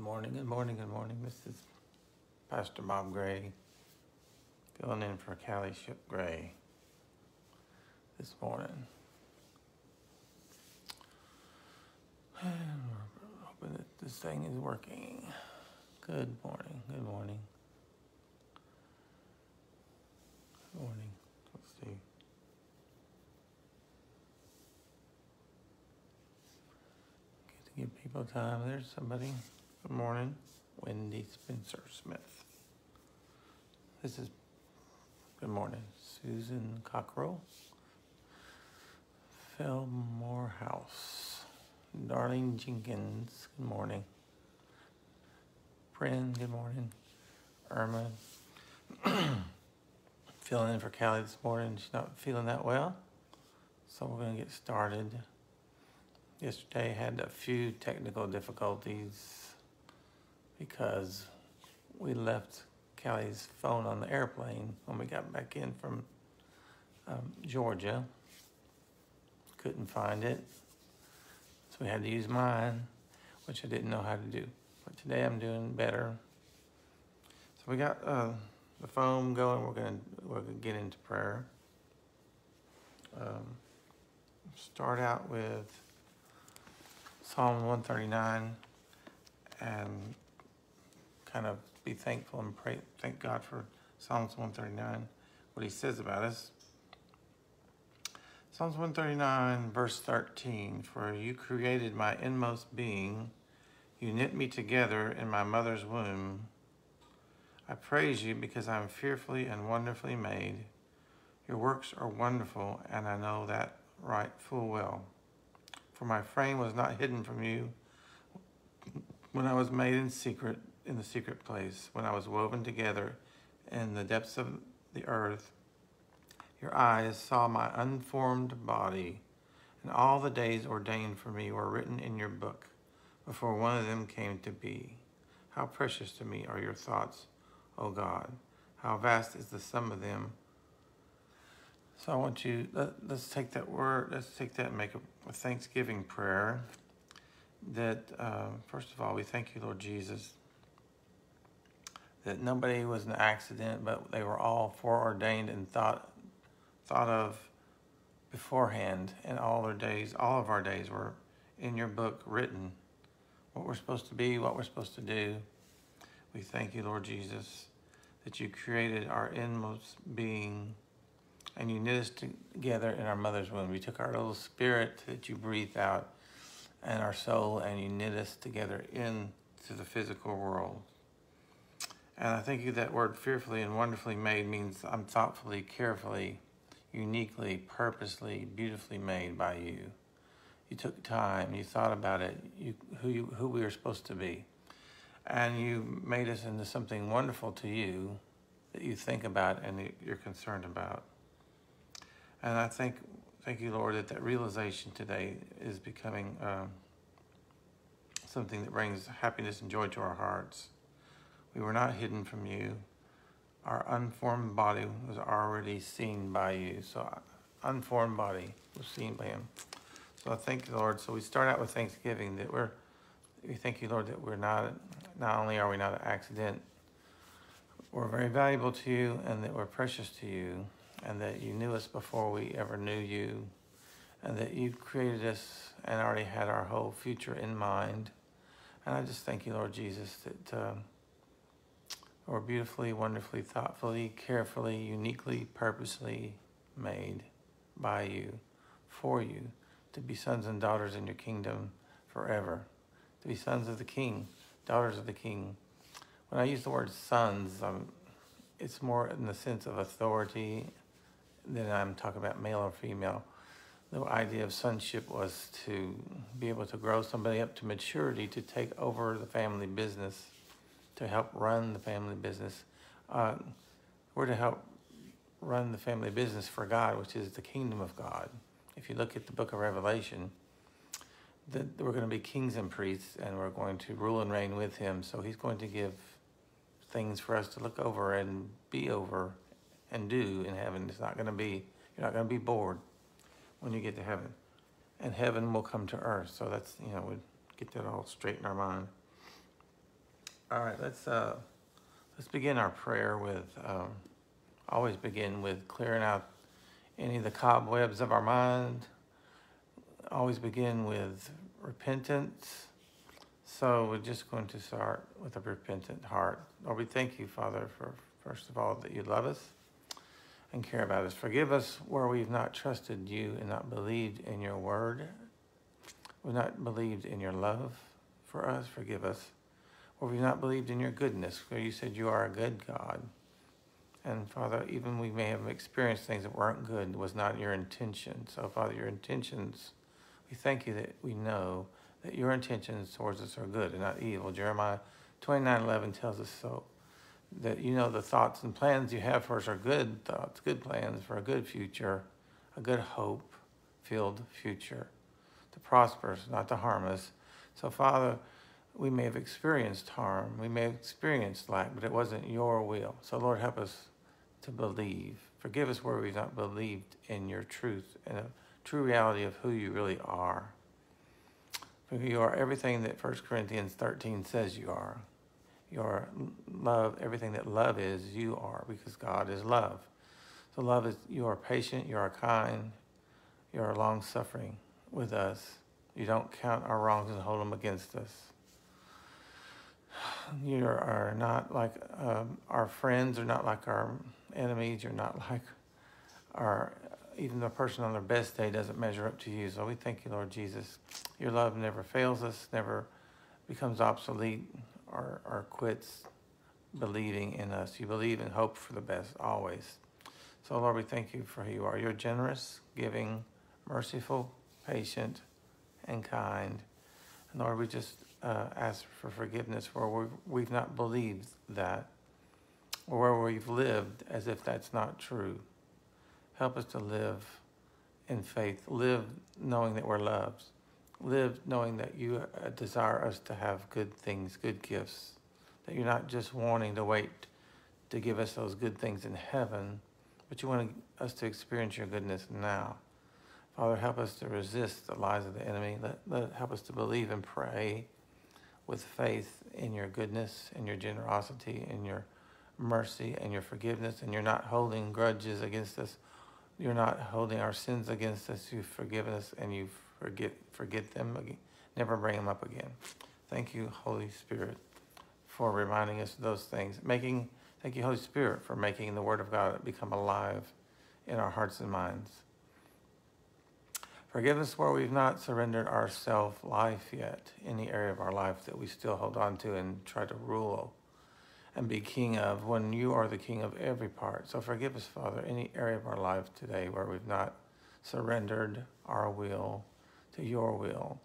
morning, good morning, good morning. This is Pastor Bob Gray filling in for Callie Shipp Gray this morning. And we're hoping that this thing is working. Good morning, good morning. Good morning. Let's see. To give people time. There's somebody. Good morning. Wendy Spencer Smith. This is good morning. Susan Cockrell. Phil Morehouse. Darlene Jenkins. Good morning. Bryn, good morning. Irma. Filling in for Callie this morning. She's not feeling that well. So we're going to get started. Yesterday had a few technical difficulties because we left Callie's phone on the airplane when we got back in from um, Georgia. Couldn't find it. So we had to use mine, which I didn't know how to do. But today I'm doing better. So we got uh, the phone going. We're gonna we're gonna get into prayer. Um, start out with Psalm 139 and kind of be thankful and pray, thank God for Psalms 139, what he says about us. Psalms 139, verse 13, For you created my inmost being, you knit me together in my mother's womb. I praise you because I am fearfully and wonderfully made. Your works are wonderful, and I know that right full well. For my frame was not hidden from you when I was made in secret in the secret place, when I was woven together in the depths of the earth. Your eyes saw my unformed body, and all the days ordained for me were written in your book before one of them came to be. How precious to me are your thoughts, O God. How vast is the sum of them. So I want you, let, us take that word, let's take that and make a, a thanksgiving prayer. That, uh, first of all, we thank you, Lord Jesus, that nobody was an accident, but they were all foreordained and thought thought of beforehand, and all our days, all of our days were in your book written. What we're supposed to be, what we're supposed to do. We thank you, Lord Jesus, that you created our inmost being and you knit us together in our mother's womb. You took our little spirit that you breathed out and our soul and you knit us together into the physical world. And I think you that word fearfully and wonderfully made means I'm thoughtfully, carefully, uniquely, purposely, beautifully made by you. You took time, you thought about it, you, who, you, who we were supposed to be. And you made us into something wonderful to you that you think about and you're concerned about. And I think, thank you, Lord, that that realization today is becoming um, something that brings happiness and joy to our hearts. We were not hidden from you. Our unformed body was already seen by you. So unformed body was seen by him. So I thank you, Lord. So we start out with thanksgiving that we're, we thank you, Lord, that we're not, not only are we not an accident, we're very valuable to you and that we're precious to you and that you knew us before we ever knew you and that you created us and already had our whole future in mind. And I just thank you, Lord Jesus, that uh, or beautifully, wonderfully, thoughtfully, carefully, uniquely, purposely made by you, for you, to be sons and daughters in your kingdom forever, to be sons of the King, daughters of the King. When I use the word sons, um, it's more in the sense of authority than I'm talking about male or female. The idea of sonship was to be able to grow somebody up to maturity to take over the family business to help run the family business. Uh, we're to help run the family business for God, which is the kingdom of God. If you look at the book of Revelation, that we're going to be kings and priests, and we're going to rule and reign with Him. So He's going to give things for us to look over and be over and do in heaven. It's not going to be you're not going to be bored when you get to heaven, and heaven will come to earth. So that's you know we get that all straight in our mind. All right, let's uh, let's begin our prayer with. Um, always begin with clearing out any of the cobwebs of our mind. Always begin with repentance. So we're just going to start with a repentant heart. Lord, we thank you, Father, for first of all that you love us and care about us. Forgive us where we've not trusted you and not believed in your word. We've not believed in your love for us. Forgive us where we've not believed in your goodness, where you said you are a good God. And Father, even we may have experienced things that weren't good, was not your intention. So, Father, your intentions, we thank you that we know that your intentions towards us are good and not evil. Jeremiah 29 11 tells us so. That you know the thoughts and plans you have for us are good thoughts, good plans for a good future, a good hope filled future, to prosper us, not to harm us. So, Father, we may have experienced harm, we may have experienced lack, but it wasn't your will. So, Lord, help us to believe. Forgive us where we've not believed in your truth and a true reality of who you really are. For you are everything that 1 Corinthians 13 says you are. You are love, everything that love is, you are, because God is love. So, love is you are patient, you are kind, you are long suffering with us. You don't count our wrongs and hold them against us. You are not like um, our friends, are not like our enemies. You're not like our, even the person on their best day doesn't measure up to you. So we thank you, Lord Jesus. Your love never fails us, never becomes obsolete or, or quits believing in us. You believe and hope for the best always. So, Lord, we thank you for who you are. You're generous, giving, merciful, patient, and kind. And Lord, we just uh, ask for forgiveness where we've, we've not believed that or where we've lived as if that's not true. Help us to live in faith, live knowing that we're loved, live knowing that you uh, desire us to have good things, good gifts, that you're not just wanting to wait to give us those good things in heaven, but you want us to experience your goodness now. Father, help us to resist the lies of the enemy. Let, let help us to believe and pray with faith in your goodness, in your generosity, in your mercy and your forgiveness, and you're not holding grudges against us. You're not holding our sins against us. You've forgiven us and you forget forget them again. Never bring them up again. Thank you, Holy Spirit, for reminding us of those things. Making thank you, Holy Spirit, for making the Word of God become alive in our hearts and minds. Forgive us where we've not surrendered our self life yet, any area of our life that we still hold on to and try to rule and be king of when you are the king of every part. So forgive us, Father, any area of our life today where we've not surrendered our will to your will.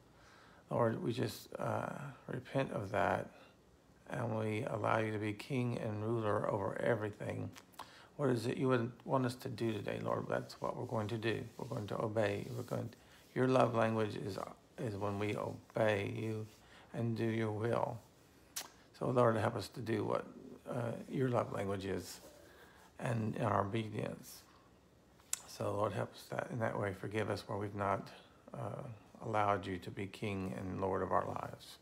Lord, we just uh, repent of that and we allow you to be king and ruler over everything. What is it you would want us to do today, Lord? That's what we're going to do. We're going to obey. We're going. To, your love language is is when we obey you and do your will. So, Lord, help us to do what uh, your love language is and in our obedience. So, Lord, help us that in that way. Forgive us where we've not uh, allowed you to be King and Lord of our lives.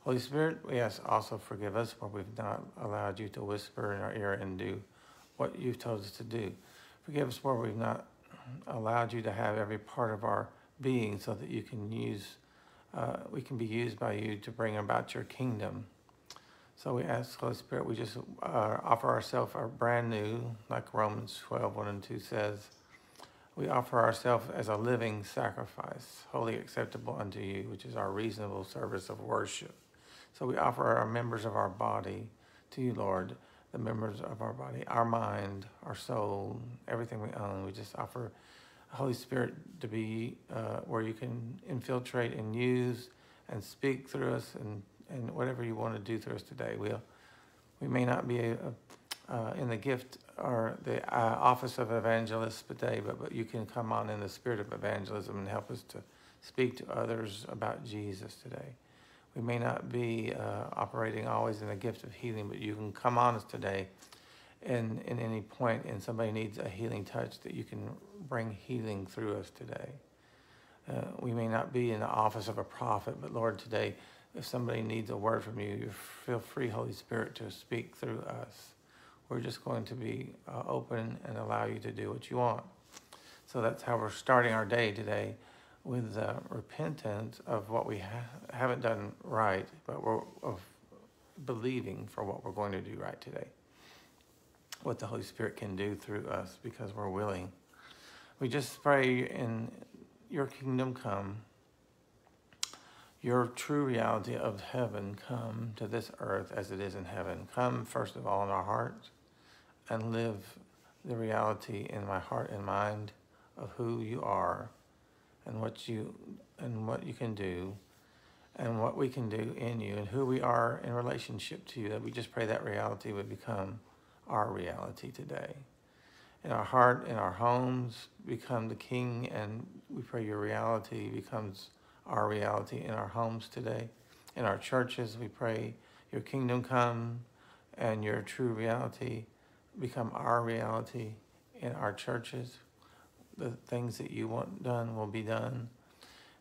Holy Spirit, we ask also forgive us where we've not allowed you to whisper in our ear and do what you've told us to do. Forgive us where we've not allowed you to have every part of our being so that you can use, uh, we can be used by you to bring about your kingdom. So we ask, Holy Spirit, we just uh, offer ourselves our brand new, like Romans 12, 1 and 2 says, we offer ourselves as a living sacrifice, wholly acceptable unto you, which is our reasonable service of worship. So we offer our members of our body to you, Lord, the members of our body, our mind, our soul, everything we own. We just offer Holy Spirit to be uh, where you can infiltrate and use and speak through us and and whatever you want to do through us today. We'll, we may not be a, uh, in the gift or the uh, office of evangelist today, but, but you can come on in the spirit of evangelism and help us to speak to others about Jesus today. We may not be uh, operating always in the gift of healing, but you can come on us today in, in any point and somebody needs a healing touch that you can bring healing through us today. Uh, we may not be in the office of a prophet, but Lord, today if somebody needs a word from you, you feel free, Holy Spirit, to speak through us. We're just going to be uh, open and allow you to do what you want. So that's how we're starting our day today with uh, repentance of what we ha- haven't done right, but we're of believing for what we're going to do right today. What the Holy Spirit can do through us because we're willing. We just pray in your kingdom come, your true reality of heaven come to this earth as it is in heaven. Come, first of all, in our hearts and live the reality in my heart and mind of who you are and what you and what you can do and what we can do in you and who we are in relationship to you that we just pray that reality would become our reality today. In our heart in our homes become the king and we pray your reality becomes our reality in our homes today. In our churches we pray your kingdom come and your true reality become our reality in our churches the things that you want done will be done.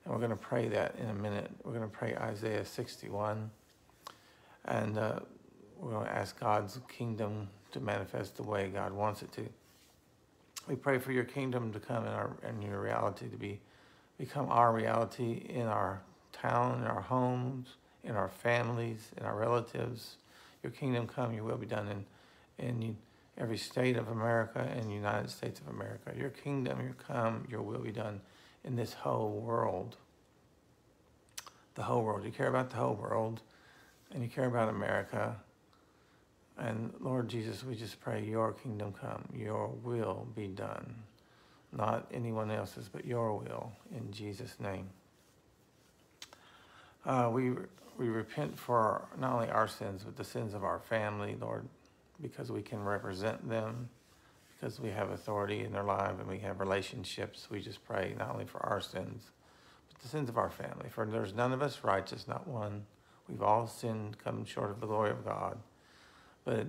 And we're going to pray that in a minute. We're going to pray Isaiah 61. And uh, we're going to ask God's kingdom to manifest the way God wants it to. We pray for your kingdom to come in our and your reality to be become our reality in our town, in our homes, in our families, in our relatives. Your kingdom come, your will be done in in every state of America and United States of America. Your kingdom, your come, your will be done in this whole world. The whole world. You care about the whole world and you care about America. And Lord Jesus, we just pray your kingdom come, your will be done. Not anyone else's, but your will in Jesus' name. Uh, we, we repent for not only our sins, but the sins of our family, Lord because we can represent them, because we have authority in their life and we have relationships. We just pray not only for our sins, but the sins of our family. For there's none of us righteous, not one. We've all sinned, come short of the glory of God. But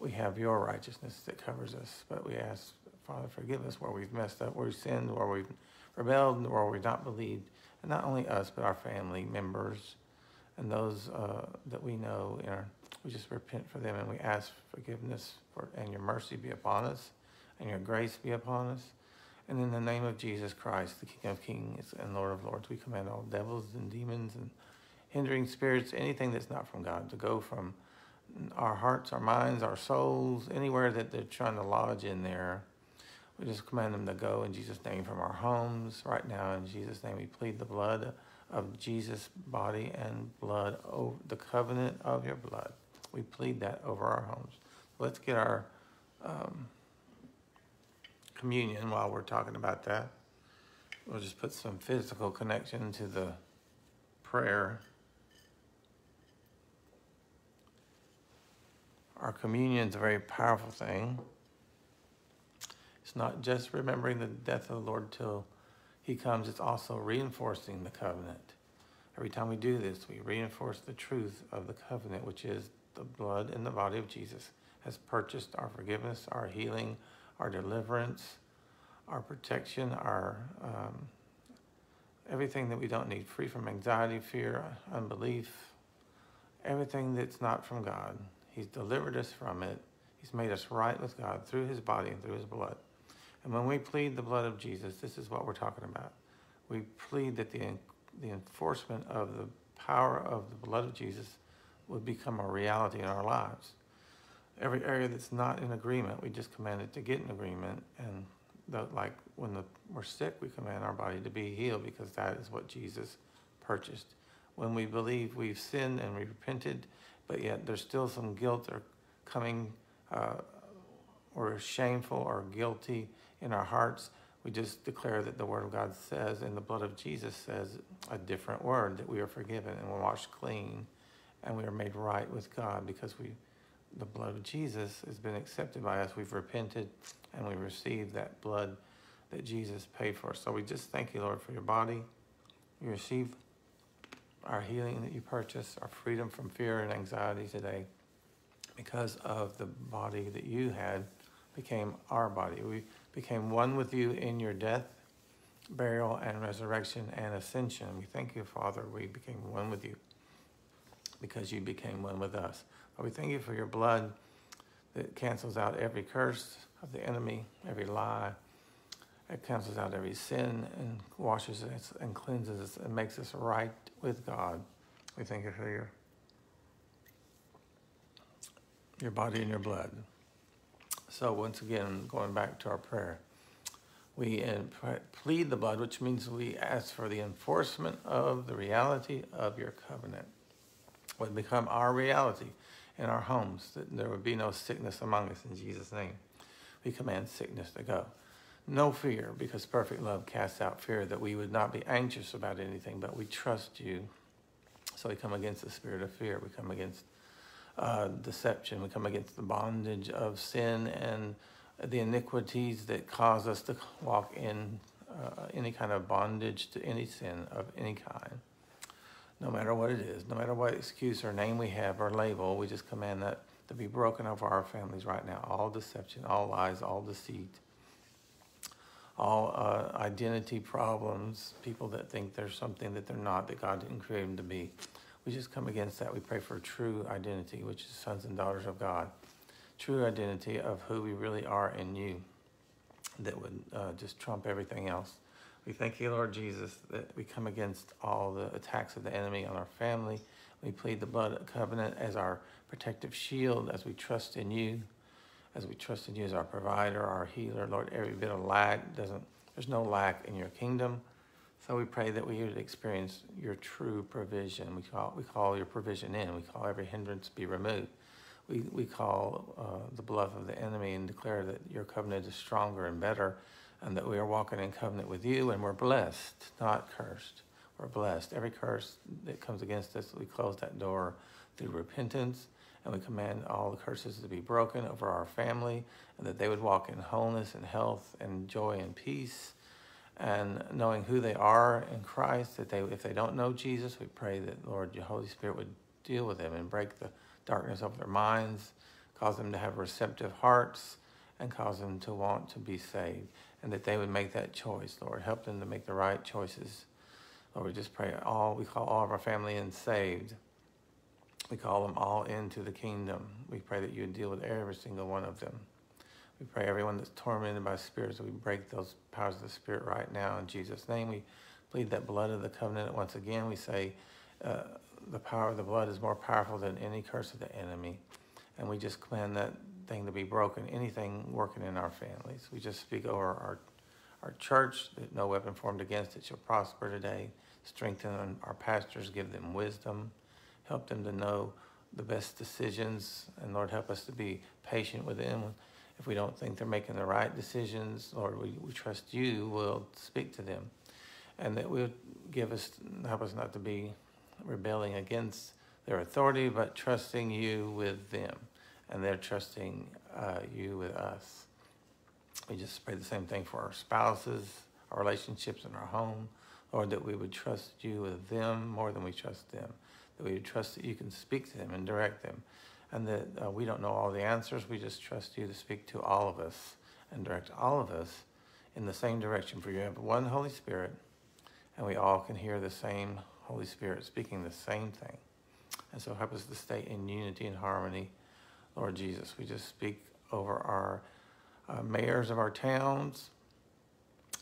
we have your righteousness that covers us. But we ask, Father, forgive us where we've messed up, where we've sinned, where we've rebelled, where we've not believed. And not only us, but our family members and those uh, that we know in our we just repent for them and we ask forgiveness for, and your mercy be upon us and your grace be upon us. And in the name of Jesus Christ, the King of Kings and Lord of Lords, we command all devils and demons and hindering spirits, anything that's not from God, to go from our hearts, our minds, our souls, anywhere that they're trying to lodge in there. We just command them to go in Jesus' name from our homes right now. In Jesus' name, we plead the blood of Jesus' body and blood, over the covenant of your blood we plead that over our homes. Let's get our um, communion while we're talking about that. We'll just put some physical connection to the prayer. Our communion is a very powerful thing. It's not just remembering the death of the Lord till he comes, it's also reinforcing the covenant. Every time we do this, we reinforce the truth of the covenant, which is the blood and the body of Jesus has purchased our forgiveness, our healing, our deliverance, our protection, our um, everything that we don't need, free from anxiety, fear, unbelief, everything that's not from God. He's delivered us from it. He's made us right with God through his body and through his blood. And when we plead the blood of Jesus, this is what we're talking about. We plead that the, the enforcement of the power of the blood of Jesus would become a reality in our lives. Every area that's not in agreement, we just command it to get in agreement. And the, like when the, we're sick, we command our body to be healed because that is what Jesus purchased. When we believe we've sinned and we repented, but yet there's still some guilt or coming uh, or shameful or guilty in our hearts, we just declare that the Word of God says and the blood of Jesus says a different word that we are forgiven and we're washed clean and we are made right with God because we, the blood of Jesus has been accepted by us. We've repented and we received that blood that Jesus paid for. So we just thank you, Lord, for your body. You receive our healing that you purchased, our freedom from fear and anxiety today because of the body that you had became our body. We became one with you in your death, burial, and resurrection and ascension. We thank you, Father, we became one with you because you became one with us. Lord, we thank you for your blood that cancels out every curse of the enemy, every lie. It cancels out every sin and washes us and cleanses us and makes us right with God. We thank you for your, your body and your blood. So once again, going back to our prayer, we plead the blood, which means we ask for the enforcement of the reality of your covenant. Would become our reality in our homes, that there would be no sickness among us in Jesus' name. We command sickness to go. No fear, because perfect love casts out fear, that we would not be anxious about anything, but we trust you. So we come against the spirit of fear. We come against uh, deception. We come against the bondage of sin and the iniquities that cause us to walk in uh, any kind of bondage to any sin of any kind. No matter what it is, no matter what excuse or name we have or label, we just command that to be broken over our families right now. All deception, all lies, all deceit, all uh, identity problems, people that think there's something that they're not, that God didn't create them to be. We just come against that. We pray for true identity, which is sons and daughters of God true identity of who we really are in you that would uh, just trump everything else. We thank you, Lord Jesus, that we come against all the attacks of the enemy on our family. We plead the blood covenant as our protective shield as we trust in you, as we trust in you as our provider, our healer. Lord, every bit of lack doesn't, there's no lack in your kingdom. So we pray that we would experience your true provision. We call, we call your provision in. We call every hindrance be removed we, we call uh, the bluff of the enemy and declare that your covenant is stronger and better and that we are walking in covenant with you and we're blessed, not cursed. We're blessed. Every curse that comes against us, we close that door through repentance and we command all the curses to be broken over our family and that they would walk in wholeness and health and joy and peace and knowing who they are in Christ that they if they don't know Jesus we pray that Lord your Holy Spirit would deal with them and break the darkness of their minds, cause them to have receptive hearts, and cause them to want to be saved, and that they would make that choice, Lord. Help them to make the right choices. Lord, we just pray all, we call all of our family in saved. We call them all into the kingdom. We pray that you would deal with every single one of them. We pray everyone that's tormented by spirits, we break those powers of the Spirit right now in Jesus' name. We plead that blood of the covenant once again. We say, uh, the power of the blood is more powerful than any curse of the enemy. And we just command that thing to be broken, anything working in our families. We just speak over our, our church that no weapon formed against it shall prosper today. Strengthen our pastors, give them wisdom, help them to know the best decisions. And Lord, help us to be patient with them. If we don't think they're making the right decisions, Lord, we, we trust you will speak to them. And that will give us, help us not to be rebelling against their authority, but trusting you with them. And they're trusting uh, you with us. We just pray the same thing for our spouses, our relationships in our home. Lord, that we would trust you with them more than we trust them. That we would trust that you can speak to them and direct them. And that uh, we don't know all the answers. We just trust you to speak to all of us and direct all of us in the same direction. For you have one Holy Spirit, and we all can hear the same Holy Spirit speaking the same thing. And so help us to stay in unity and harmony. Lord Jesus, we just speak over our uh, mayors of our towns,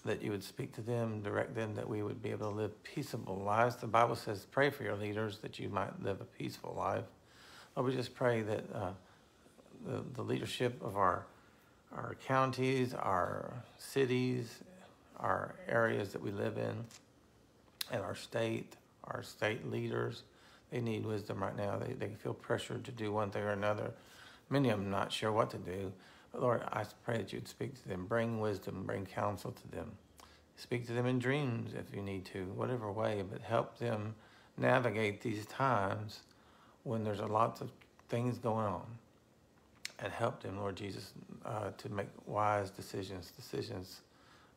that you would speak to them, direct them, that we would be able to live peaceable lives. The Bible says, pray for your leaders that you might live a peaceful life. Lord, we just pray that uh, the, the leadership of our, our counties, our cities, our areas that we live in, and our state, our state leaders, they need wisdom right now. They, they feel pressured to do one thing or another. Many of them not sure what to do. But Lord, I pray that you'd speak to them, bring wisdom, bring counsel to them. Speak to them in dreams if you need to, whatever way, but help them navigate these times when there's a lot of things going on. And help them, Lord Jesus, uh, to make wise decisions, decisions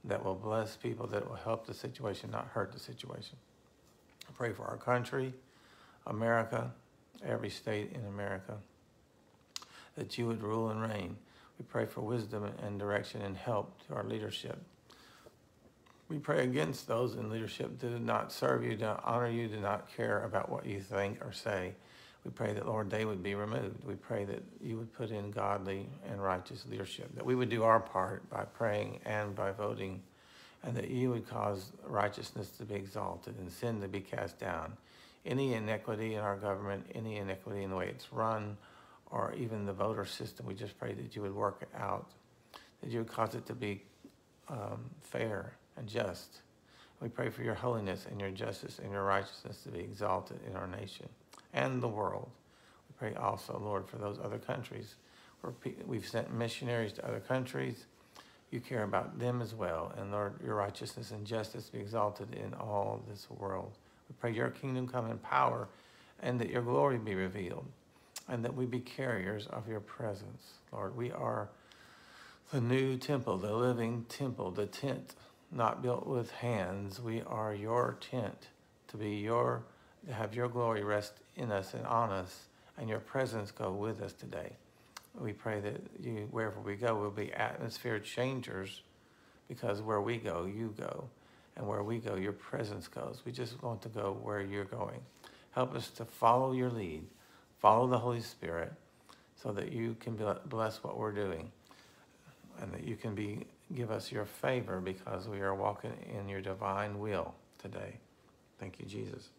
that will bless people, that will help the situation, not hurt the situation. I pray for our country, America, every state in America, that you would rule and reign. We pray for wisdom and direction and help to our leadership. We pray against those in leadership that do not serve you, do not honor you, do not care about what you think or say. We pray that, Lord, they would be removed. We pray that you would put in godly and righteous leadership, that we would do our part by praying and by voting, and that you would cause righteousness to be exalted and sin to be cast down. Any inequity in our government, any inequity in the way it's run, or even the voter system, we just pray that you would work it out, that you would cause it to be um, fair and just. We pray for your holiness and your justice and your righteousness to be exalted in our nation and the world. We pray also, Lord, for those other countries where we've sent missionaries to other countries. You care about them as well. And Lord, your righteousness and justice be exalted in all this world. We pray your kingdom come in power and that your glory be revealed and that we be carriers of your presence. Lord, we are the new temple, the living temple, the tent not built with hands. We are your tent to be your to have your glory rest in us and on us, and your presence go with us today. We pray that you, wherever we go, will be atmosphere changers because where we go, you go. And where we go, your presence goes. We just want to go where you're going. Help us to follow your lead, follow the Holy Spirit, so that you can bless what we're doing and that you can be give us your favor because we are walking in your divine will today. Thank you, Jesus.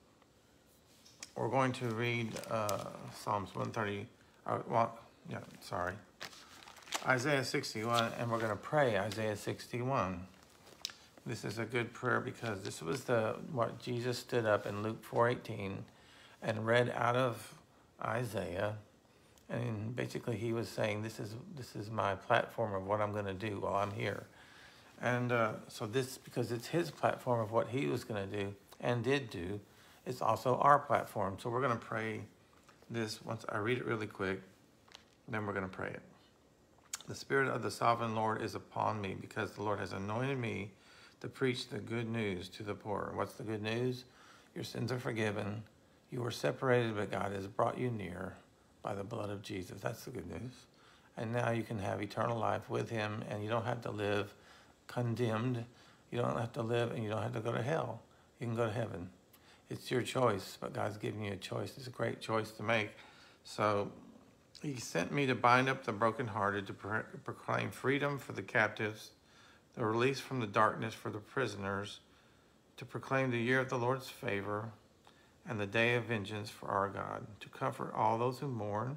We're going to read uh, Psalms 130, uh, well, yeah, sorry, Isaiah 61, and we're going to pray Isaiah 61. This is a good prayer because this was the what Jesus stood up in Luke 4:18 and read out of Isaiah, and basically he was saying, "This is this is my platform of what I'm going to do while I'm here." And uh, so this because it's his platform of what he was going to do and did do it's also our platform. So we're going to pray this once I read it really quick, then we're going to pray it. The Spirit of the Sovereign Lord is upon me because the Lord has anointed me to preach the good news to the poor. What's the good news? Your sins are forgiven. You were separated, but God has brought you near by the blood of Jesus. That's the good news. And now you can have eternal life with Him, and you don't have to live condemned. You don't have to live, and you don't have to go to hell. You can go to heaven it's your choice, but God's giving you a choice. It's a great choice to make. So he sent me to bind up the brokenhearted, to pro proclaim freedom for the captives, the release from the darkness for the prisoners, to proclaim the year of the Lord's favor and the day of vengeance for our God, to comfort all those who mourn,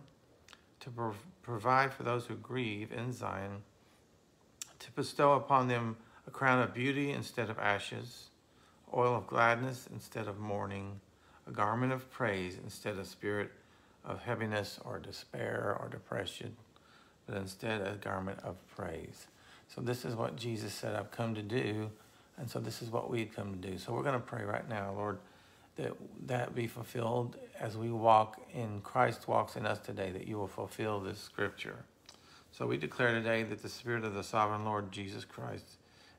to prov provide for those who grieve in Zion, to bestow upon them a crown of beauty instead of ashes, oil of gladness instead of mourning, a garment of praise instead of spirit of heaviness or despair or depression, but instead a garment of praise. So this is what Jesus said, I've come to do. And so this is what we've come to do. So we're going to pray right now, Lord, that that be fulfilled as we walk in Christ walks in us today, that you will fulfill this scripture. So we declare today that the Spirit of the sovereign Lord Jesus Christ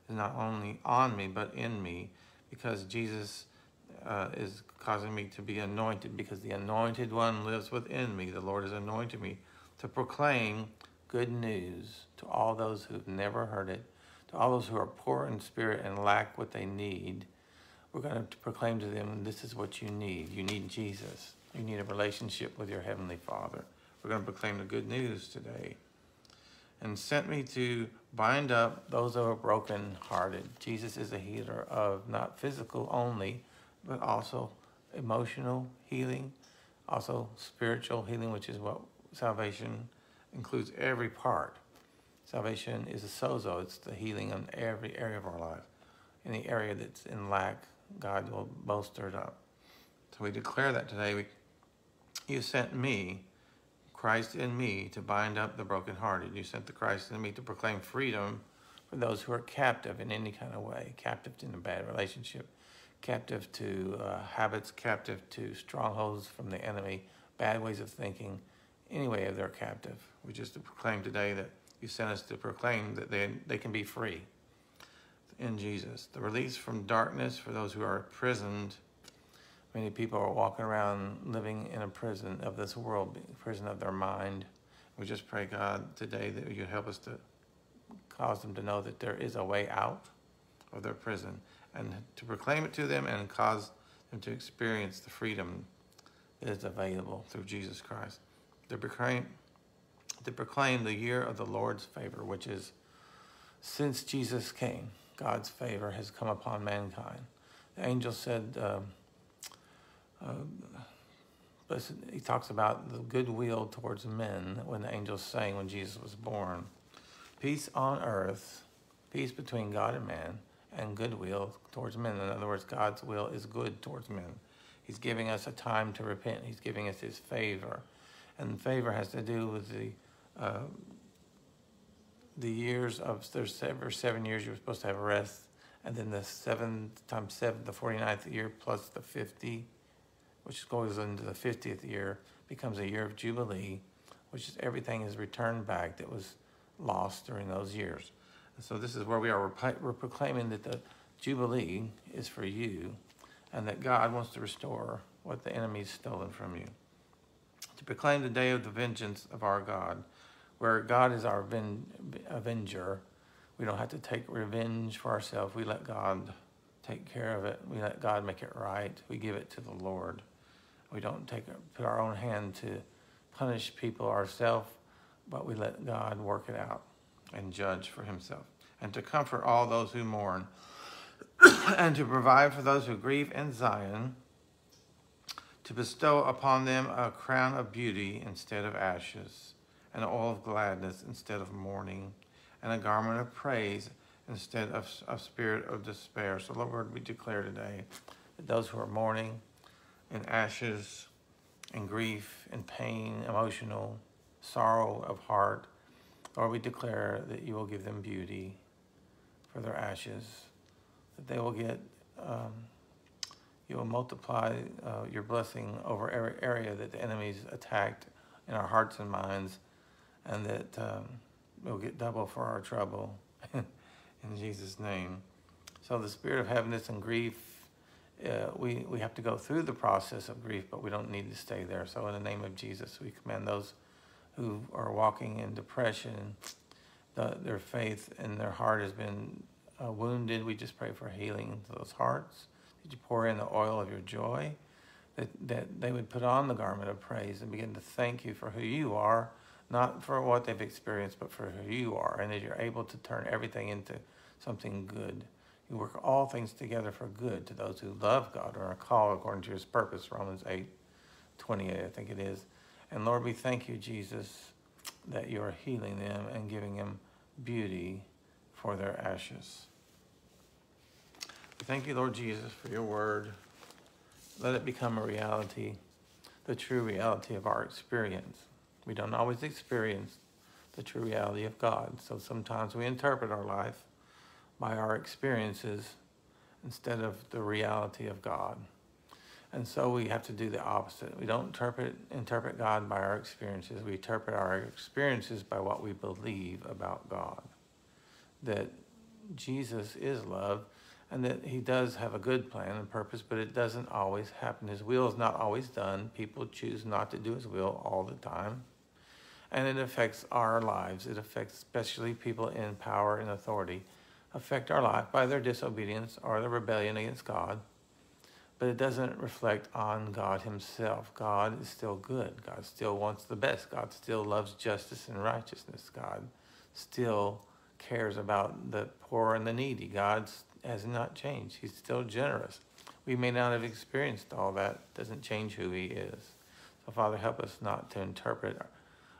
is not only on me, but in me, because Jesus uh, is causing me to be anointed because the anointed one lives within me. The Lord has anointed me to proclaim good news to all those who've never heard it, to all those who are poor in spirit and lack what they need. We're going to proclaim to them, this is what you need. You need Jesus. You need a relationship with your Heavenly Father. We're going to proclaim the good news today and sent me to bind up those who are broken-hearted. Jesus is a healer of not physical only, but also emotional healing, also spiritual healing, which is what salvation includes every part. Salvation is a sozo. It's the healing in every area of our life. Any area that's in lack, God will bolster it up. So we declare that today. We, you sent me Christ in me to bind up the brokenhearted. You sent the Christ in me to proclaim freedom for those who are captive in any kind of way, captive in a bad relationship, captive to uh, habits, captive to strongholds from the enemy, bad ways of thinking, any way they're captive. We just proclaim today that you sent us to proclaim that they, they can be free in Jesus. The release from darkness for those who are imprisoned Many people are walking around living in a prison of this world, prison of their mind. We just pray, God, today that you help us to cause them to know that there is a way out of their prison and to proclaim it to them and cause them to experience the freedom that is available through Jesus Christ. To proclaim, to proclaim the year of the Lord's favor, which is since Jesus came, God's favor has come upon mankind. The angel said, uh, uh, he talks about the goodwill towards men when the angels sang when Jesus was born. Peace on earth, peace between God and man, and goodwill towards men. In other words, God's will is good towards men. He's giving us a time to repent. He's giving us his favor. And favor has to do with the uh, the years of there's seven, seven years you're supposed to have rest, and then the seven times seven, the 49th year plus the 50, which goes into the 50th year, becomes a year of jubilee, which is everything is returned back that was lost during those years. And so this is where we are. We're, we're proclaiming that the jubilee is for you, and that God wants to restore what the enemy's stolen from you. To proclaim the day of the vengeance of our God where God is our avenger. We don't have to take revenge for ourselves. We let God take care of it. We let God make it right. We give it to the Lord. We don't take put our own hand to punish people ourselves, but we let God work it out and judge for himself. And to comfort all those who mourn, and to provide for those who grieve in Zion, to bestow upon them a crown of beauty instead of ashes an oil of gladness instead of mourning, and a garment of praise instead of a spirit of despair. So, Lord, we declare today that those who are mourning in ashes and grief and pain, emotional sorrow of heart, Lord, we declare that you will give them beauty for their ashes, that they will get, um, you will multiply uh, your blessing over every area that the enemies attacked in our hearts and minds and that um, we'll get double for our trouble in Jesus' name. So the spirit of heaviness and grief, uh, we, we have to go through the process of grief, but we don't need to stay there. So in the name of Jesus, we command those who are walking in depression, the, their faith and their heart has been uh, wounded. We just pray for healing into those hearts. Did you pour in the oil of your joy? That, that they would put on the garment of praise and begin to thank you for who you are not for what they've experienced, but for who you are, and that you're able to turn everything into something good. You work all things together for good to those who love God or are called according to his purpose, Romans 8, 28, I think it is. And Lord, we thank you, Jesus, that you are healing them and giving them beauty for their ashes. We thank you, Lord Jesus, for your word. Let it become a reality, the true reality of our experience. We don't always experience the true reality of God. So sometimes we interpret our life by our experiences instead of the reality of God. And so we have to do the opposite. We don't interpret interpret God by our experiences. We interpret our experiences by what we believe about God. That Jesus is love and that he does have a good plan and purpose, but it doesn't always happen. His will is not always done. People choose not to do his will all the time and it affects our lives. It affects especially people in power and authority, affect our life by their disobedience or their rebellion against God. But it doesn't reflect on God Himself. God is still good. God still wants the best. God still loves justice and righteousness. God still cares about the poor and the needy. God has not changed. He's still generous. We may not have experienced all that. Doesn't change who He is. So, Father, help us not to interpret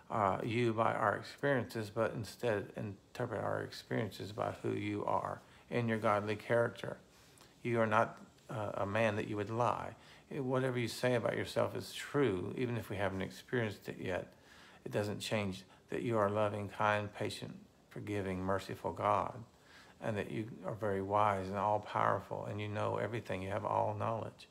uh, you by our experiences, but instead interpret our experiences by who you are in your godly character. You are not uh, a man that you would lie. Whatever you say about yourself is true, even if we haven't experienced it yet. It doesn't change that you are loving, kind, patient, forgiving, merciful God, and that you are very wise and all powerful, and you know everything. You have all knowledge.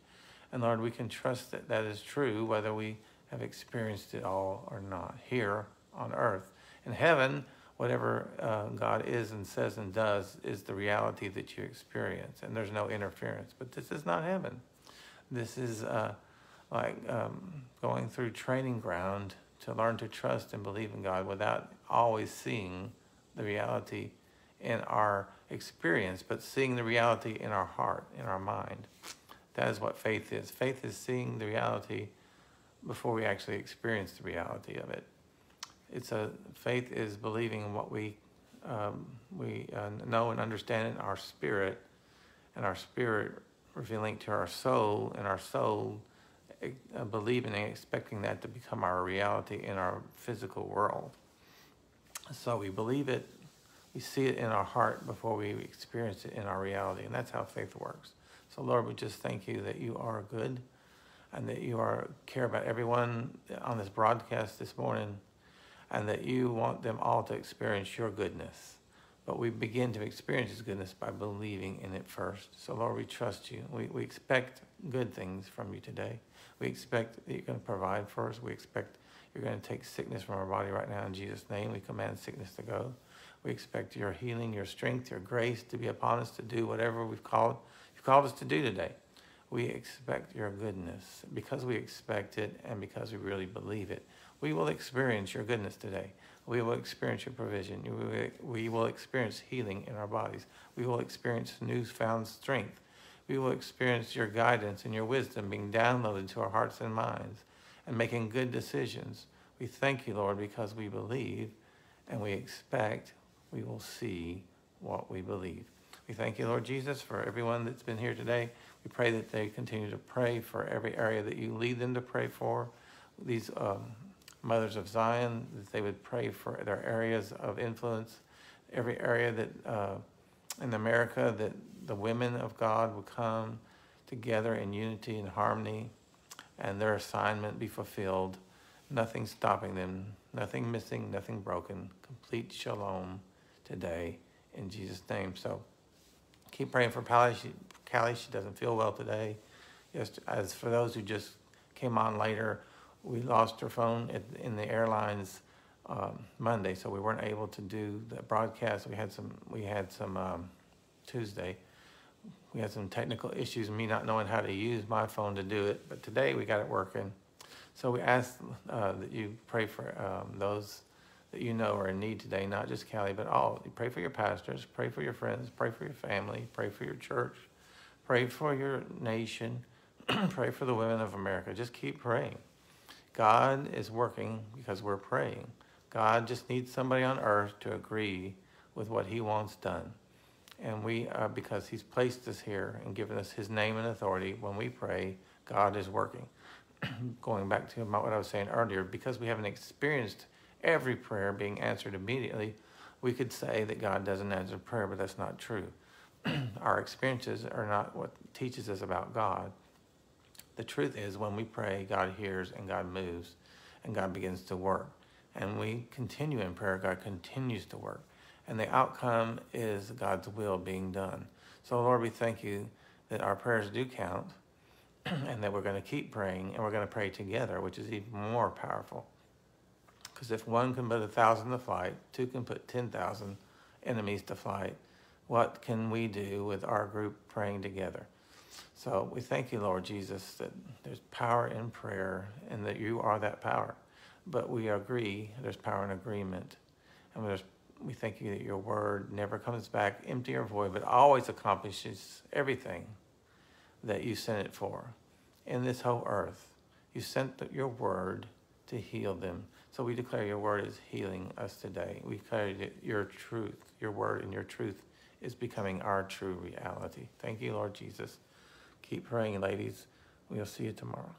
And Lord, we can trust that that is true, whether we have experienced it all or not here on earth. In heaven, whatever uh, God is and says and does is the reality that you experience, and there's no interference. But this is not heaven. This is uh, like um, going through training ground to learn to trust and believe in God without always seeing the reality in our experience, but seeing the reality in our heart, in our mind. That is what faith is. Faith is seeing the reality before we actually experience the reality of it. It's a faith is believing in what we um, we uh, know and understand in our spirit, and our spirit revealing to our soul, and our soul uh, believing and expecting that to become our reality in our physical world. So we believe it, we see it in our heart before we experience it in our reality, and that's how faith works. So Lord, we just thank you that you are good and that you are care about everyone on this broadcast this morning and that you want them all to experience your goodness. But we begin to experience His goodness by believing in it first. So, Lord, we trust you. We, we expect good things from you today. We expect that you're going to provide for us. We expect you're going to take sickness from our body right now in Jesus' name. We command sickness to go. We expect your healing, your strength, your grace to be upon us to do whatever we've called you've called us to do today. We expect your goodness because we expect it and because we really believe it. We will experience your goodness today. We will experience your provision. We will experience healing in our bodies. We will experience newfound strength. We will experience your guidance and your wisdom being downloaded to our hearts and minds and making good decisions. We thank you, Lord, because we believe and we expect we will see what we believe. We thank you, Lord Jesus, for everyone that's been here today. We pray that they continue to pray for every area that you lead them to pray for. These um, Mothers of Zion, that they would pray for their areas of influence, every area that uh, in America that the women of God would come together in unity and harmony and their assignment be fulfilled. Nothing stopping them, nothing missing, nothing broken. Complete shalom today in Jesus' name. So keep praying for Callie. Callie, she doesn't feel well today. Yes, as for those who just came on later, we lost her phone at, in the airlines um, Monday, so we weren't able to do the broadcast. We had some, we had some um, Tuesday. We had some technical issues, me not knowing how to use my phone to do it, but today we got it working. So we ask uh, that you pray for um, those that you know are in need today, not just Callie, but all. You pray for your pastors, pray for your friends, pray for your family, pray for your church, pray for your nation, pray for the women of America. Just keep praying. God is working because we're praying. God just needs somebody on earth to agree with what he wants done. And we, uh, because he's placed us here and given us his name and authority, when we pray, God is working. Going back to what I was saying earlier, because we haven't experienced every prayer being answered immediately, we could say that God doesn't answer prayer, but that's not true. Our experiences are not what teaches us about God. The truth is, when we pray, God hears and God moves and God begins to work. And we continue in prayer, God continues to work. And the outcome is God's will being done. So, Lord, we thank you that our prayers do count and that we're going to keep praying and we're going to pray together, which is even more powerful. Because if one can put a thousand to flight, two can put 10,000 enemies to flight, what can we do with our group praying together? So we thank you, Lord Jesus, that there's power in prayer and that you are that power. But we agree there's power in agreement. And we thank you that your word never comes back empty or void, but always accomplishes everything that you sent it for. In this whole earth, you sent your word to heal them. So we declare your word is healing us today. We declare your truth, your word and your truth is becoming our true reality. Thank you, Lord Jesus. Keep praying, ladies. We'll see you tomorrow.